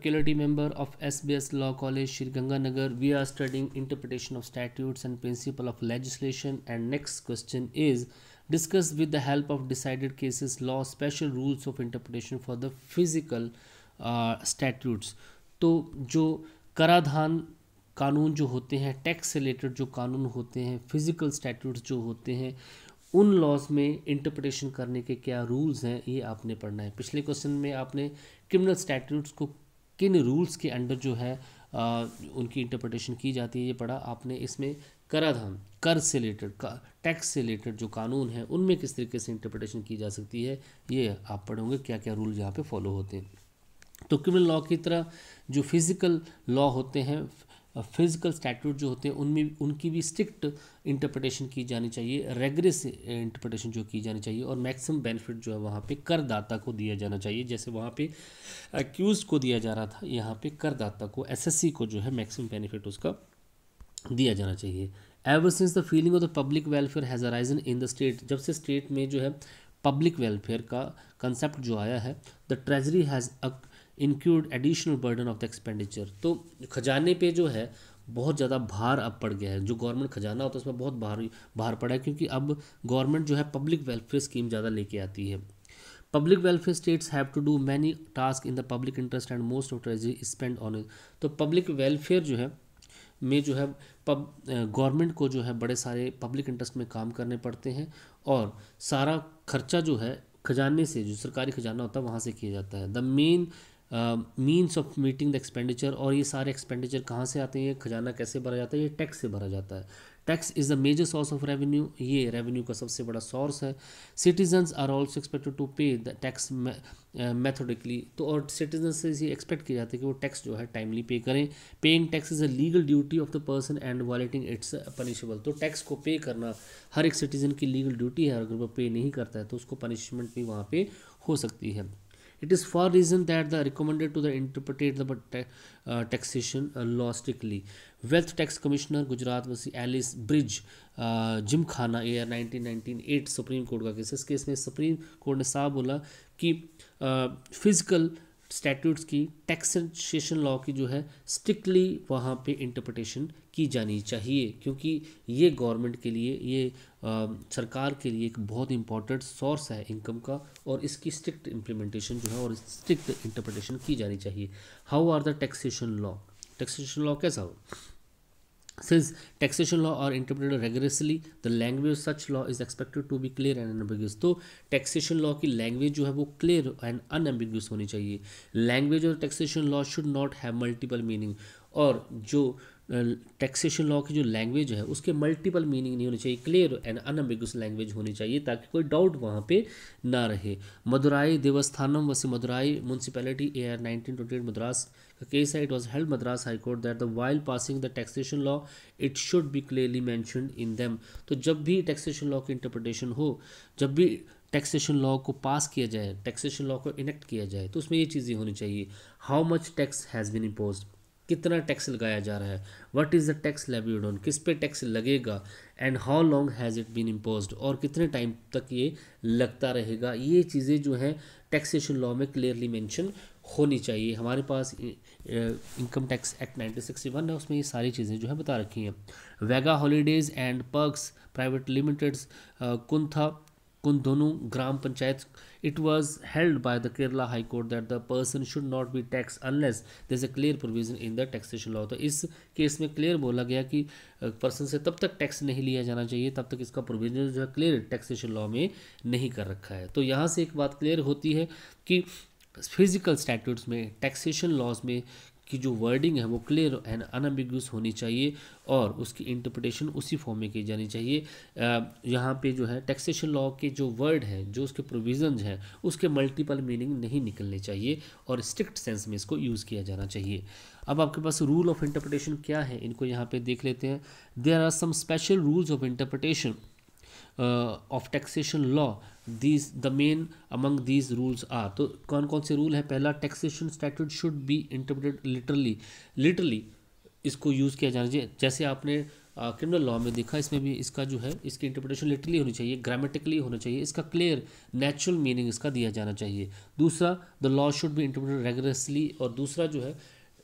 faculty member of SBS Law College, Shri Ganganagar. We are studying interpretation of statutes and principle of legislation. And next question is discuss with the help of decided cases law special rules of interpretation for the physical uh, statutes. तो जो कराधान कानून जो होते हैं tax से related जो कानून होते हैं फ़िज़िकल स्टैट्यूट्स जो होते हैं उन लॉज में इंटरप्रिटेशन करने के क्या रूल्स हैं ये आपने पढ़ना है पिछले क्वेश्चन में आपने क्रिमिनल स्टैट्यूट्स को किन रूल्स के अंडर जो है आ, उनकी इंटरप्रटेशन की जाती है ये पढ़ा आपने। इसमें कराधान कर से रिलेटेड टैक्स से रिलेटेड जो कानून है उनमें किस तरीके से इंटरप्रटेशन की जा सकती है ये आप पढ़ोगे क्या क्या रूल यहाँ पे फॉलो होते हैं। तो क्रिमिनल लॉ की तरह जो फ़िज़िकल लॉ होते हैं फ़िज़िकल स्टैट्यूट जो होते हैं, उनमें, उनकी भी स्ट्रिक्ट इंटरप्रिटेशन की जानी चाहिए रेगरेस इंटरप्रिटेशन जो की जानी चाहिए और मैक्सिमम बेनिफिट जो है वहाँ पे करदाता को दिया जाना चाहिए। जैसे वहाँ पे एक्यूज को दिया जा रहा था, यहाँ पे करदाता को एसएससी को जो है मैक्सिमम बेनिफिट उसका दिया जाना चाहिए। Ever since the feeling of the public welfare has arisen in the state जब से स्टेट में जो है पब्लिक वेलफेयर का कंसेप्ट जो आया है the treasury has include additional burden of the expenditure तो खजाने पे जो है, बहुत ज़्यादा भार अब पड़ गया है। जो गवर्नमेंट खजाना होता है, उसमें बहुत भार भार पड़ा है, क्योंकि अब गवर्नमेंट जो है पब्लिक वेलफेयर स्कीम ज़्यादा लेके आती है। Public welfare states have to do many task in the public interest and most of treasury spend on तो पब्लिक वेलफेयर जो है, में जो है पब गवर्नमेंट को जो है, बड़े सारे पब्लिक इंटरेस्ट में काम करने पड़ते हैं और सारा खर्चा जो है, खजाने से, जो सरकारी खजाना होता है, वहाँ से किया जाता है। The main means of meeting the expenditure और ये सारे एक्सपेंडिचर कहाँ से आते हैं? खजाना कैसे भरा जाता है? ये टैक्स से भरा जाता है। Tax is the major source of revenue ये रेवेन्यू का सबसे बड़ा सोर्स है। Citizens are also expected to pay the tax methodically तो और सिटीजन से ये एक्सपेक्ट किया जाता है कि वो टैक्स जो है टाइमली पे करें। Paying tax is a legal duty of the person and violating it's punishable तो टैक्स को पे करना हर एक सिटीजन की लीगल ड्यूटी है। अगर वो पे नहीं करता है तो उसको पनिशमेंट भी वहाँ पे हो सकती है। It is for reason that the recommended to the interpret the uh, taxation uh, law strictly. Wealth Tax Commissioner Gujarat was Alice Bridge Gymkhana year 1998 supreme court का केस इस केस में सुप्रीम कोर्ट ने साफ़ बोला कि physical statutes की taxation law की जो है स्ट्रिक्टली वहाँ पे इंटरप्रटेशन की जानी चाहिए। क्योंकि ये गवर्नमेंट के लिए ये आ, सरकार के लिए एक बहुत इंपॉर्टेंट सोर्स है इनकम का और इसकी स्ट्रिक्ट इम्प्लीमेंटेशन जो है और स्ट्रिक्ट इंटरप्रटेशन की जानी चाहिए। How are the taxation law taxation law कैसा हो? Since taxation law are interpreted rigorously, the language of such law is expected to be clear and unambiguous. तो taxation law की language जो है वो clear and unambiguous होनी चाहिए Language of taxation law should not have multiple meaning. और जो taxation law की जो लैंग्वेज है उसके मल्टीपल मीनिंग नहीं होनी चाहिए क्लियर एंड अनएम्बिगुअस लैंग्वेज होनी चाहिए ताकि कोई डाउट वहाँ पे ना रहे मदुराई देवस्थानम वसे Madurai municipality A R nineteen twenty eight Madras case है it was held Madras high court that the while passing the taxation law it should be clearly mentioned in them तो जब भी टैक्सेशन लॉ की interpretation हो, जब भी taxation law को पास किया जाए टैक्सेशन लॉ को इनेक्ट किया जाए तो उसमें ये चीज़ें होनी चाहिए। How much tax has been impose कितना टैक्स लगाया जा रहा है? What is the tax levied on किस पे टैक्स लगेगा? And how long has it been impose और कितने टाइम तक ये लगता रहेगा? ये चीज़ें जो हैं टैक्सेशन लॉ में क्लियरली मैंशन होनी चाहिए। हमारे पास income tax act nineteen sixty one है उसमें ये सारी चीज़ें जो है बता रखी हैं। Wage holidays and perks private limiteds Kuntha दोनों gram panchayat, it was held by the Kerala High Court that the person should not be taxed unless there is a clear provision in the taxation law तो इस case में clear बोला गया कि person से तब तक टैक्स नहीं लिया जाना चाहिए, तब तक इसका प्रोविज़न जो है क्लियर टैक्सेशन लॉ में नहीं कर रखा है। तो यहाँ से एक बात क्लियर होती है कि फ़िज़िकल स्टैट्यूट्स में टैक्सेशन लॉज में की जो वर्डिंग है वो क्लियर एंड अनएम्बिगुअस होनी चाहिए और उसकी इंटरप्रिटेशन उसी फॉर्म में की जानी चाहिए। यहाँ पे जो है टैक्सेशन लॉ के जो वर्ड हैं, जो उसके प्रोविजंस हैं, उसके मल्टीपल मीनिंग नहीं निकलने चाहिए और स्ट्रिक्ट सेंस में इसको यूज़ किया जाना चाहिए। अब आपके पास रूल ऑफ़ इंटरप्रटेशन क्या है? इनको यहाँ पे देख लेते हैं। There are some special rules of interpretation of taxation law these the main among these rules are तो कौन कौन से रूल है? पहला taxation statute should be interpreted literally literally इसको यूज़ किया जाना चाहिए। जैसे आपने क्रिमिनल लॉ में देखा, इसमें भी इसका जो है, इसकी इंटरप्रिटेशन लिटरली होनी चाहिए ग्रामेटिकली होना चाहिए। इसका क्लियर नेचुरल मीनिंग इसका दिया जाना चाहिए। दूसरा the law should be interpreted rigorously और दूसरा जो है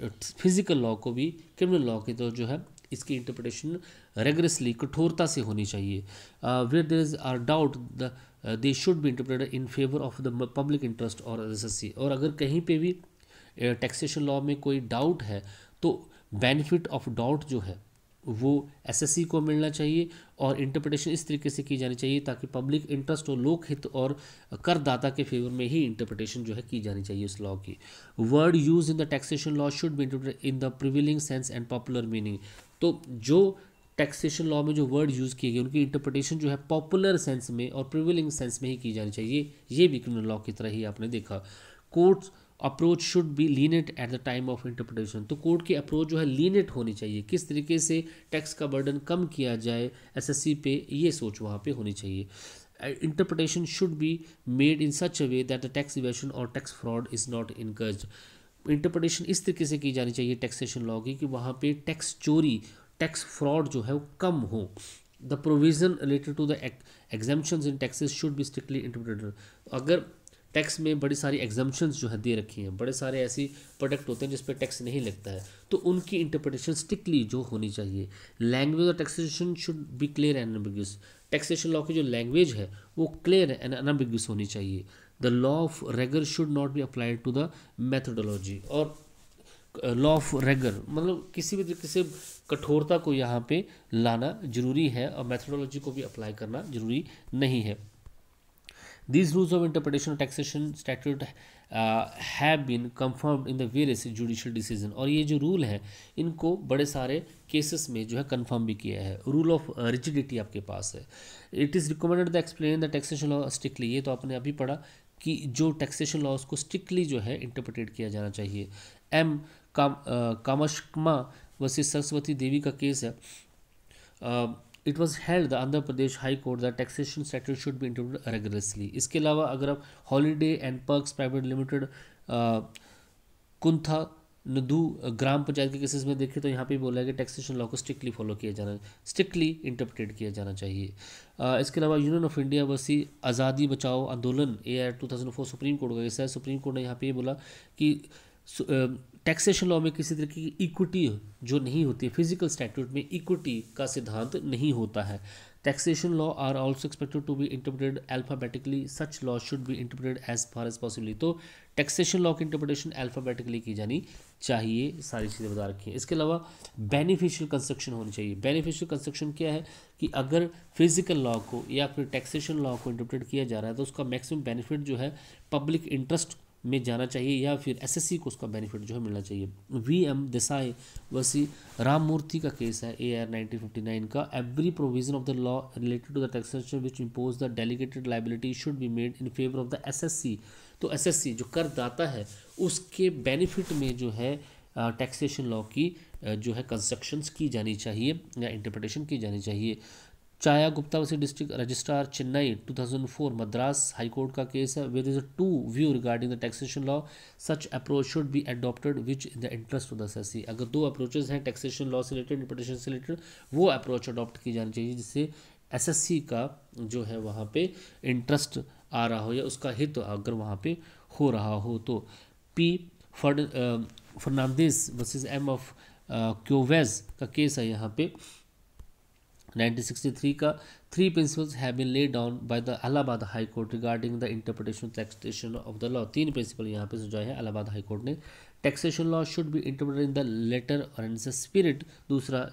फ़िज़िकल लॉ को भी क्रिमिनल लॉ के तो जो है इसकी इंटरप्रिटेशन रेगुलसली कठोरता से होनी चाहिए। Where there is a doubt the they should be interpreted in favour of the public interest और एस एस सी और अगर कहीं पे भी टैक्सेशन uh, लॉ में कोई डाउट है तो बेनिफिट ऑफ़ डाउट जो है वो एसएससी को मिलना चाहिए और इंटरप्रिटेशन इस तरीके से की जानी चाहिए ताकि पब्लिक इंटरेस्ट और लोक हित और करदाता के फेवर में ही इंटरप्रिटेशन जो है की जानी चाहिए उस लॉ की। Word use in the taxation law should be interpreted in the prevailing sense and popular meaning तो जो टैक्सेशन लॉ में जो वर्ड यूज़ किए गए, उनकी इंटरप्रिटेशन जो है पॉपुलर सेंस में और प्रिविलिंग सेंस में ही की जानी चाहिए। ये भी क्रिमिनल लॉ की तरह ही आपने देखा। Courts approach should be lenient at the time of interpretation तो कोर्ट की अप्रोच जो है लीनेट होनी चाहिए। किस तरीके से टैक्स का बर्डन कम किया जाए एसएससी पे, ये सोच वहाँ पे होनी चाहिए। Interpretation should be made in such a way that the tax evasion और tax fraud is not encouraged interpretation इस तरीके से की जानी चाहिए टैक्सेशन लॉ की कि वहाँ पे टैक्स चोरी टैक्स फ्रॉड जो है वो कम हो। The provision related to the exemption in taxes should be strictly interpreted अगर टैक्स में बड़ी सारी एग्जाम्पन्स जो है दे रखी हैं, बड़े सारे ऐसी प्रोडक्ट होते हैं जिस पर टैक्स नहीं लगता है तो उनकी इंटरप्रटेशन स्ट्रिक्टली जो होनी चाहिए। लैंग्वेज और taxation should be clear and unambiguous taxation law की जो लैंग्वेज है, वो क्लियर एंड अनबिग्यूस होनी चाहिए। The law of rigour should not be applied to the methodology और लॉ ऑफ़ रेगर मतलब किसी भी तरीके से कठोरता को यहाँ पे लाना ज़रूरी है और मैथडोलॉजी को भी अप्लाई करना ज़रूरी नहीं है। These rules of interpretation of taxation statute uh, have been confirmed in the various और ये जो रूल है इनको बड़े सारे केसेस में जो है कंफर्म भी किया है। रूल ऑफ़ रिजिडिटी आपके पास है। It is recommended the explain the taxation law strictly ये तो आपने अभी पढ़ा। कि जो टैक्सेशन लॉज को स्ट्रिक्टली जो है इंटरप्रिटेट किया जाना चाहिए। एम काम कामशमा वसी सरस्वती देवी का केस है। It was held the Andhra Pradesh high court the taxation statute should be interpreted rigorously इसके अलावा अगर आप holiday and perks private limited Kuntha Nadu Gram Panchayat के केसेस में देखें तो यहाँ पे बोला है कि टैक्सेशन लॉ को स्ट्रिक्टली फॉलो किया जाना स्ट्रिक्टली इंटरप्रेटेड किया जाना चाहिए। uh, इसके अलावा union of India versus Azadi Bachao Andolan A R two thousand four supreme court का केस है सुप्रीम कोर्ट ने यहाँ पे ये बोला कि टैक्सेशन लॉ में किसी तरीके की इक्विटी जो नहीं होती फ़िज़िकल स्टैट्यूट में इक्विटी का सिद्धांत नहीं होता है। Taxation law are also expected to be interpreted alphabetically such law should be interpreted as far as possibly तो टैक्सेशन लॉ की इंटरप्रिटेशन अल्फ़ाबेटिकली की जानी चाहिए। सारी चीज़ें बता रखी हैं। इसके अलावा बेनिफिशियल कंस्ट्रक्शन होनी चाहिए। बेनिफिशियल कंस्ट्रक्शन क्या है? कि अगर फ़िज़िकल लॉ को या फिर टैक्सेशन लॉ को इंटरप्रेट किया जा रहा है तो उसका मैक्सिमम बेनिफिट जो है पब्लिक इंटरेस्ट में जाना चाहिए या फिर एसएससी को उसका बेनिफिट जो है मिलना चाहिए। वी एम देसाई वसी राम मूर्ति का केस है ए आर नाइनटीन का। Every provision of the law related to the taxation which impose the delegated liability should be made in favour of the assessee तो एसएससी जो करदाता है, उसके बेनिफिट में जो है टैक्सेशन लॉ की जो है कंस्ट्रक्शंस की जानी चाहिए या इंटरप्रटेशन की जानी चाहिए। Chaya Gupta versus district registrar Chennai 2004 Madras high court का केस है with is a two view regarding the taxation law such approach should be adopted which in the interest of the assessee अगर दो approaches हैं taxation law से related interpretation से related वो approach adopt की जानी चाहिए, जिससे एसएससी का जो है वहाँ पे इंटरेस्ट आ रहा हो या उसका हित तो अगर वहाँ पे हो रहा हो तो। P Fernandes versus M of क्योवेज का केस है यहाँ पे। 1963 का principles have been laid down by the Allahabad High Court regarding the interpretation of taxation of the law. तीन प्रिंसिपल यहाँ पे सुझाए हैं अलाहाबाद हाई कोर्ट ने। Taxation law should be interpreted in the letter और इन द स्पिरिट दूसरा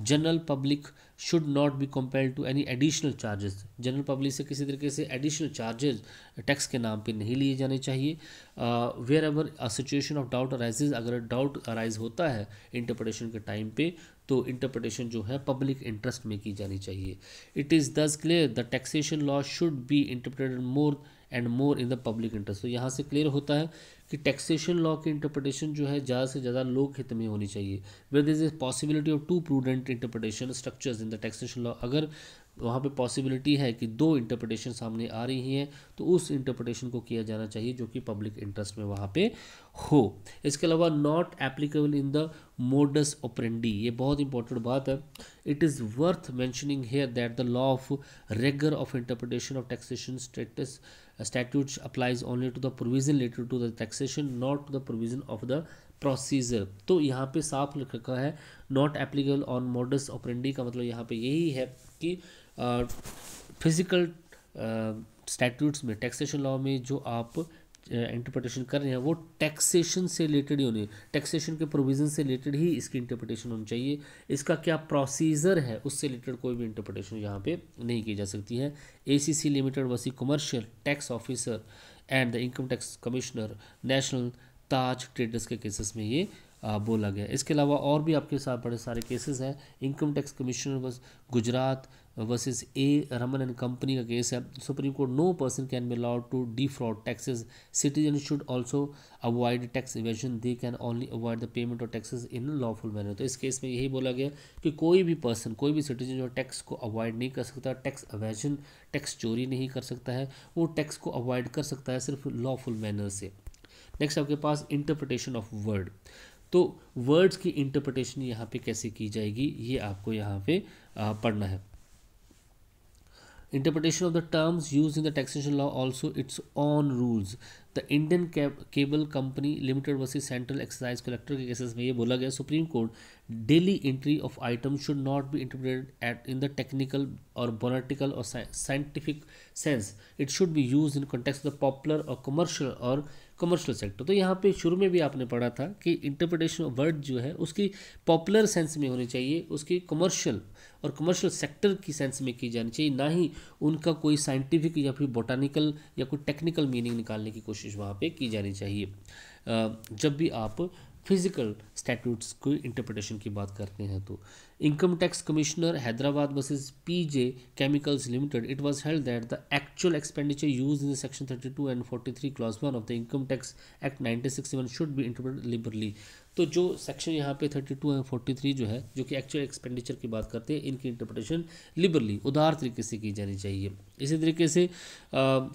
general public should not be compare to any additional charges general public से किसी तरीके से एडिशनल चार्जेस टैक्स के नाम पे नहीं लिए जाने चाहिए। Wherever situation of doubt arises अगर डाउट अराइज होता है इंटरप्रिटेशन के टाइम पे तो इंटरप्रटेशन जो है पब्लिक इंटरेस्ट में की जानी चाहिए। It is thus clear the taxation law should be interpreted more and more in the public interest तो यहाँ से क्लियर होता है कि टैक्सेशन लॉ की इंटरप्रटेशन जो है ज़्यादा से ज़्यादा लोक हित में होनी चाहिए। There is a possibility of two prudent interpretation structures in the taxation law अगर वहाँ पे पॉसिबिलिटी है कि दो इंटरप्रिटेशन सामने आ रही हैं तो उस इंटरप्रिटेशन को किया जाना चाहिए जो कि पब्लिक इंटरेस्ट में वहाँ पे हो। इसके अलावा not applicable in the modus operandi ये बहुत इंपॉर्टेंट बात है। It is worth mentioning here that the law of rigour of interpretation of taxation statutes statutes applies only to the provision related to the taxation, not to the provision of the procedure तो यहाँ पे साफ़ लिख है not applicable on modus operandi का मतलब यहाँ पे यही है कि फ़िज़िकल स्टैट्यूट्स में टैक्सेशन लॉ में जो आप इंटरप्रटेशन कर रहे हैं, वो टैक्सेशन से रिलेटेड ही होनी टैक्सेशन के प्रोविज़न से रिलेटेड ही इसकी इंटरप्रटेशन होनी चाहिए। इसका क्या प्रोसीजर है, उससे रिलेटेड कोई भी इंटरप्रटेशन यहाँ पे नहीं की जा सकती है। A C C limited versus commercial tax officer and the income tax commissioner national Taj traders के केसेस में ये बोला गया। इसके अलावा और भी आपके साथ बड़े सारे केसेस हैं। इनकम टैक्स कमिश्नर बस Gujarat versus A Raman and company का केस है। Supreme court no person can be allowed to defraud taxes citizen should also avoid tax evasion they can only avoid the payment of taxes in lawful manner तो इस case में यही बोला गया कि कोई भी पर्सन कोई भी सिटीजन जो टैक्स को अवॉइड नहीं कर सकता टैक्स अवेजन टैक्स चोरी नहीं कर सकता है, वो टैक्स को अवॉइड कर सकता है सिर्फ़ लॉफुल मैनर से। नेक्स्ट आपके पास इंटरप्रिटेशन ऑफ़ वर्ड तो वर्ड्स की इंटरप्रटेशन यहाँ पे कैसे की जाएगी, ये आपको यहाँ पे पढ़ना है। Interpretation of the terms use in the taxation law also it's on rules the Indian cable company limited versus central excise collector के केसेस में ये बोला गया, supreme court, daily entry of item should not be interpreted at, in the technical और botanical और scientific sense. It should be use in context the popular और commercial और commercial sector. तो यहाँ पे शुरू में भी आपने पढ़ा था कि इंटरप्रिटेशन वर्ड जो है, उसकी पॉपुलर सेंस में होनी चाहिए, उसकी कमर्शियल और कमर्शियल सेक्टर की सेंस में की जानी चाहिए, ना ही उनका कोई साइंटिफिक या फिर बोटानिकल या कोई टेक्निकल मीनिंग निकालने की कोशिश वहाँ पे की जानी चाहिए। जब भी आप फ़िज़िकल स्टैट्यूट्स को इंटरप्रिटेशन की बात करते हैं तो income tax commissioner Hyderabad versus P J chemicals limited it was held that the actual expenditure use in section 32 and 43 clause one of the income tax act 1961 should be interpreted liberally तो जो section यहाँ पे 32 and 43 जो है जो कि actual expenditure की बात करते हैं इनकी इंटरप्रिटेशन लिबरली उदार तरीके से की जानी चाहिए। इसी तरीके से आ,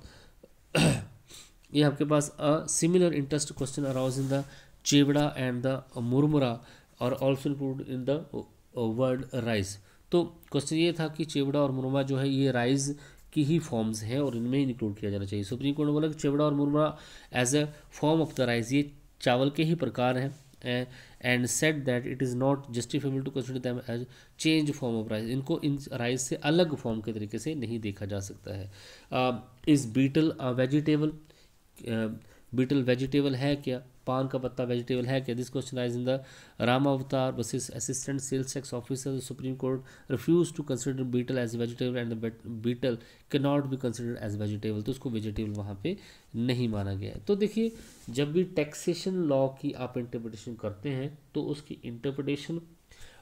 ये आपके पास a similar interest question arose in the chivda and the murmura और also include in the word rice तो क्वेश्चन ये था कि चेवड़ा और मुरमा जो है ये राइस की ही फॉर्म्स हैं और इनमें इंक्लूड किया जाना चाहिए। सुप्रीम कोर्ट ने बोला कि चेवड़ा और murmura as a form of the rice ये चावल के ही प्रकार हैं and set that it is not justifiable to consider them as change form of rice इनको इन राइस से अलग फॉर्म के तरीके से नहीं देखा जा सकता है। Is betel a vegetable betel vegetable है क्या? पान का पत्ता वेजिटेबल है क्या? This question raise in the Ram Avatar versus assistant sales tax officer supreme court refuse to consider betel as vegetable and betel can not be consider as vegetable तो उसको vegetable वहाँ पे नहीं माना गया है। तो देखिए, जब भी टैक्सेशन लॉ की आप इंटरप्रिटेशन करते हैं तो उसकी इंटरप्रिटेशन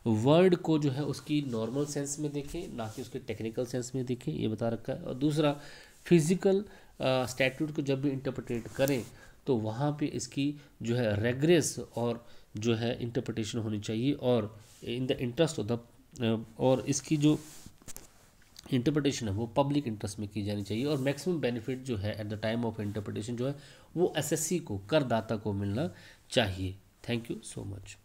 वर्ड को जो है उसकी नॉर्मल सेंस में देखें, ना कि उसके टेक्निकल सेंस में देखें, ये बता रखा है। और दूसरा फ़िज़िकल स्टैट्यूट को जब भी इंटरप्रटेट करें तो वहाँ पे इसकी जो है रेग्रेस और जो है इंटरप्रटेशन होनी चाहिए और in the interest of the और इसकी जो इंटरप्रटेशन है, वो पब्लिक इंटरेस्ट में की जानी चाहिए और मैक्सिमम बेनिफिट जो है at the time of interpretation जो है, वो एसएससी को, करदाता को मिलना चाहिए। Thank you so much